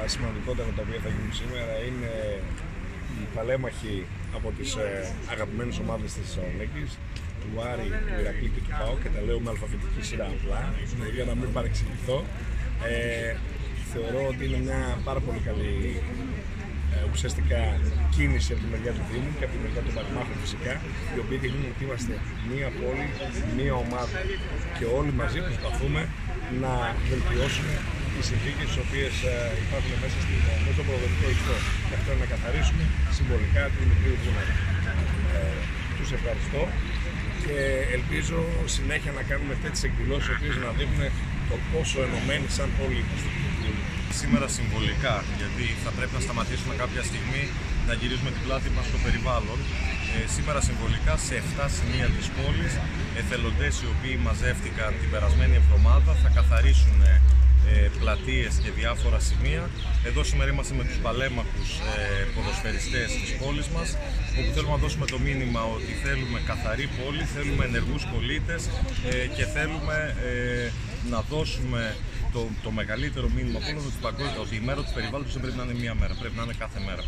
Τα σημαντικότερα τα οποία θα γίνουν σήμερα είναι οι παλέμαχοι από τις ε, αγαπημένες ομάδες της Θεσσαλονίκης του Άρη, του Ηρακλή και του ΠΑΟ και τα λέω με αλφαβητική σειρά απλά για να μην παρεξηγηθώ. Ε, θεωρώ ότι είναι μια πάρα πολύ καλή ε, ουσιαστικά κίνηση από τη μεριά του Δήμου και από τη μεριά των Παλεμάχων φυσικά οι οποίοι δείχνουν ότι είμαστε μία πόλη, μία ομάδα και όλοι μαζί προσπαθούμε να βελτιώσουμε τις συνθήκες τις οποίες υπάρχουν μέσα, στην, μέσα στο προδοτικό ιστό. Και αυτό να καθαρίσουμε συμβολικά την μικρή Ούγγουνα. Ε, τους ευχαριστώ και ελπίζω συνέχεια να κάνουμε τέτοιες εκδηλώσεις οι οποίες να δείχνουν το πόσο ενωμένοι σαν πόλη είμαστε. Σήμερα συμβολικά, γιατί θα πρέπει να σταματήσουμε κάποια στιγμή να γυρίζουμε την πλάτη μας στο περιβάλλον. Ε, σήμερα συμβολικά σε 7 σημεία της πόλης, εθελοντές οι οποίοι μαζεύτηκαν την περασμένη εβδομάδα θα καθαρίσουν ε, πλατείες και διάφορα σημεία. Εδώ σήμερα είμαστε με τους παλέμαχους ε, ποδοσφαιριστές της πόλης μας, όπου θέλουμε να δώσουμε το μήνυμα ότι θέλουμε καθαρή πόλη, θέλουμε ενεργούς πολίτες ε, και θέλουμε ε, να δώσουμε το, το μεγαλύτερο μήνυμα από όλο ότι η μέρα του περιβάλλοντος δεν πρέπει να είναι μία μέρα, πρέπει να είναι κάθε μέρα.